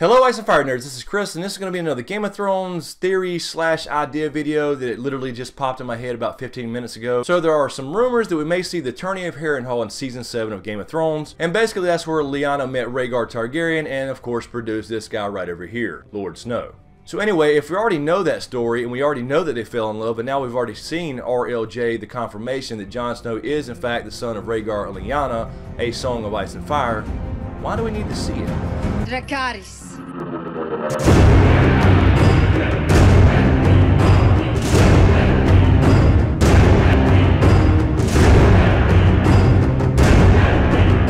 Hello Ice and Fire Nerds, this is Chris and this is going to be another Game of Thrones theory slash idea video that literally just popped in my head about 15 minutes ago. So there are some rumors that we may see the tourney of Harrenhal in Season 7 of Game of Thrones, and basically that's where Lyanna met Rhaegar Targaryen and of course produced this guy right over here, Lord Snow. So anyway, if we already know that story and we already know that they fell in love, and now we've already seen RLJ, the confirmation that Jon Snow is in fact the son of Rhaegar and Lyanna, a Song of Ice and Fire, why do we need to see it? Dracarys. Thank you.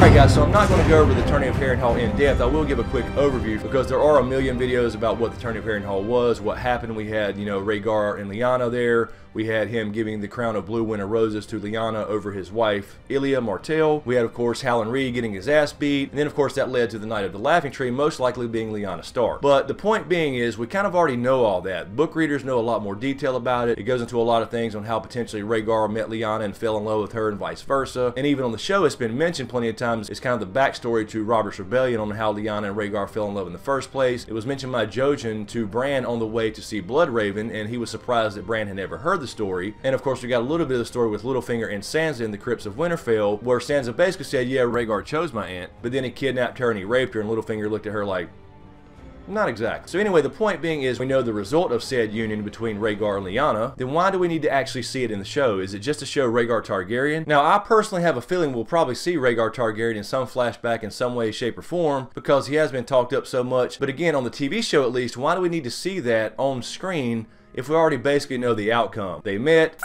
Alright guys, so I'm not going to go over the Tourney of Harrenhal in depth. I will give a quick overview because there are a million videos about what the Tourney of Harrenhal was, what happened. We had, you know, Rhaegar and Lyanna there. We had him giving the crown of blue winter roses to Lyanna over his wife, Elia Martell. We had, of course, Howland Reed getting his ass beat. And then, of course, that led to the Knight of the Laughing Tree, most likely being Lyanna Stark. But the point being is, we kind of already know all that. Book readers know a lot more detail about it. It goes into a lot of things on how potentially Rhaegar met Lyanna and fell in love with her and vice versa. And even on the show, it's been mentioned plenty of times. It's kind of the backstory to Robert's Rebellion on how Lyanna and Rhaegar fell in love in the first place. It was mentioned by Jojen to Bran on the way to see Bloodraven, and he was surprised that Bran had never heard the story. And of course, we got a little bit of the story with Littlefinger and Sansa in the Crypts of Winterfell, where Sansa basically said, yeah, Rhaegar chose my aunt, but then he kidnapped her and he raped her, and Littlefinger looked at her like, not exactly. So anyway, the point being is we know the result of said union between Rhaegar and Lyanna, then why do we need to actually see it in the show? Is it just to show Rhaegar Targaryen? Now, I personally have a feeling we'll probably see Rhaegar Targaryen in some flashback in some way, shape, or form because he has been talked up so much. But again, on the TV show at least, why do we need to see that on screen if we already basically know the outcome? They met,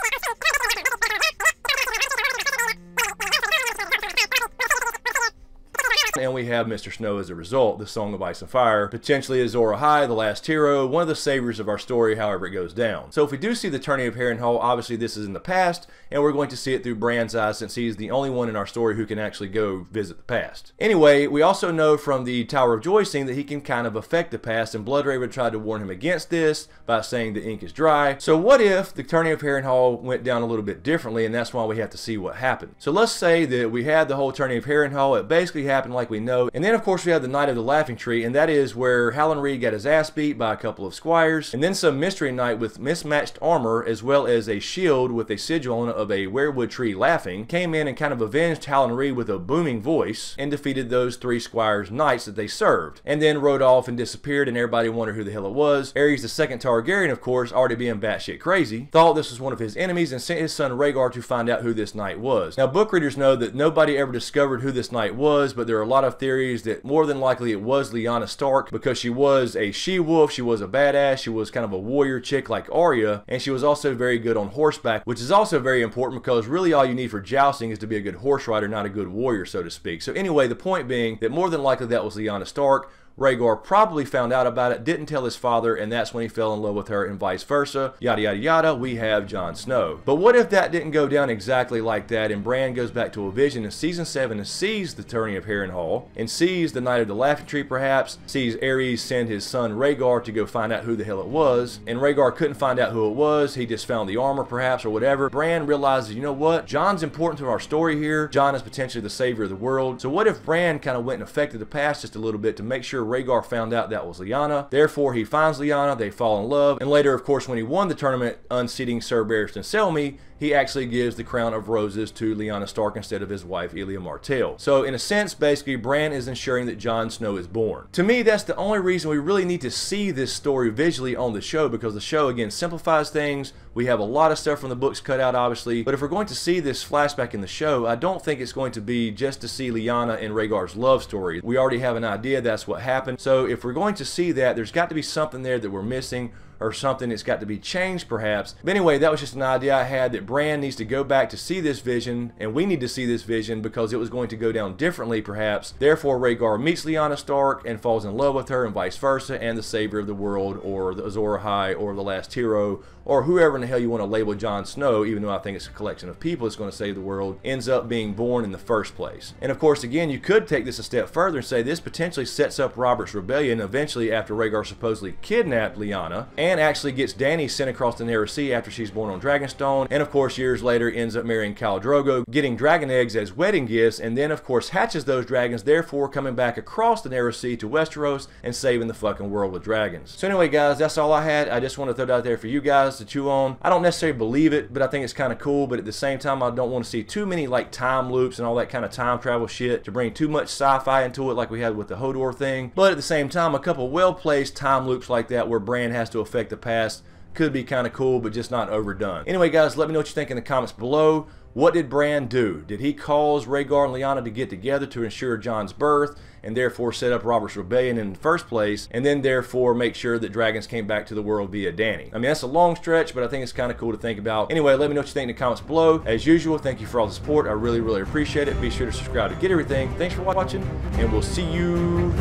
and we have Mr. Snow as a result, the Song of Ice and Fire, potentially Azor Ahai, the last hero, one of the saviors of our story, however it goes down. So if we do see the tourney of Harrenhal, obviously this is in the past, and we're going to see it through Bran's eyes since he's the only one in our story who can actually go visit the past. Anyway, we also know from the Tower of Joy scene that he can kind of affect the past, and Bloodraven tried to warn him against this by saying the ink is dry. So what if the tourney of Harrenhal went down a little bit differently, and that's why we have to see what happened. So let's say that we had the whole tourney of Harrenhal, it basically happened like we know, and then of course we have the Knight of the Laughing Tree, and that is where Howland Reed got his ass beat by a couple of squires, and then some mystery knight with mismatched armor, as well as a shield with a sigil on of a weirwood tree laughing, came in and kind of avenged Howland Reed with a booming voice, and defeated those three squires knights that they served, and then rode off and disappeared, and everybody wondered who the hell it was. Aerys the second Targaryen, of course, already being batshit crazy, thought this was one of his enemies and sent his son Rhaegar to find out who this knight was. Now, book readers know that nobody ever discovered who this knight was, but there are a lot of theories that more than likely it was Lyanna Stark because she was a she-wolf, she was a badass, she was kind of a warrior chick like Arya, and she was also very good on horseback, which is also very important because really all you need for jousting is to be a good horse rider, not a good warrior, so to speak. So anyway, the point being that more than likely that was Lyanna Stark, Rhaegar probably found out about it, didn't tell his father, and that's when he fell in love with her and vice versa. Yada yada yada, we have Jon Snow. But what if that didn't go down exactly like that and Bran goes back to a vision in season 7 and sees the tourney of Harrenhal, and sees the Knight of the Laughing Tree perhaps, sees Aerys send his son Rhaegar to go find out who the hell it was, and Rhaegar couldn't find out who it was, he just found the armor perhaps or whatever. Bran realizes, you know what, Jon's important to our story here, Jon is potentially the savior of the world, so what if Bran kind of went and affected the past just a little bit to make sure Rhaegar found out that was Lyanna. Therefore, he finds Lyanna, they fall in love, and later, of course, when he won the tournament, unseating Sir Barristan Selmy, he actually gives the crown of roses to Lyanna Stark instead of his wife Elia Martell. So in a sense, basically, Bran is ensuring that Jon Snow is born. To me, that's the only reason we really need to see this story visually on the show because the show, again, simplifies things. We have a lot of stuff from the books cut out, obviously, but if we're going to see this flashback in the show, I don't think it's going to be just to see Lyanna and Rhaegar's love story. We already have an idea that's what happened. So if we're going to see that, there's got to be something there that we're missing or something that's got to be changed perhaps. But anyway, that was just an idea I had that Bran needs to go back to see this vision and we need to see this vision because it was going to go down differently perhaps. Therefore, Rhaegar meets Lyanna Stark and falls in love with her and vice versa and the savior of the world or the Azor Ahai or the last hero or whoever in the hell you want to label Jon Snow, even though I think it's a collection of people that's going to save the world, ends up being born in the first place. And of course, again, you could take this a step further and say this potentially sets up Robert's rebellion eventually after Rhaegar supposedly kidnapped Lyanna and actually gets Dany sent across the Narrow Sea after she's born on Dragonstone, and of course years later ends up marrying Khal Drogo, getting dragon eggs as wedding gifts, and then of course hatches those dragons, therefore coming back across the Narrow Sea to Westeros and saving the fucking world with dragons. So anyway guys, that's all I had. I just want to throw it out there for you guys to chew on. I don't necessarily believe it, but I think it's kind of cool, but at the same time I don't want to see too many like time loops and all that kind of time travel shit to bring too much sci-fi into it like we had with the Hodor thing. But at the same time, a couple well-placed time loops like that where Bran has to affect the past could be kind of cool, but just not overdone. Anyway, guys, let me know what you think in the comments below. What did Bran do? Did he cause Rhaegar and Lyanna to get together to ensure Jon's birth and therefore set up Robert's Rebellion in the first place and then therefore make sure that dragons came back to the world via Dany? I mean, that's a long stretch, but I think it's kind of cool to think about. Anyway, let me know what you think in the comments below. As usual, thank you for all the support. I really, really appreciate it. Be sure to subscribe to get everything. Thanks for watching, and we'll see you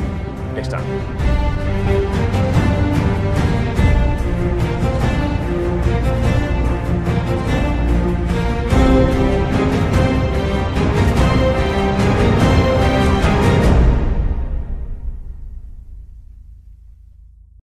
next time.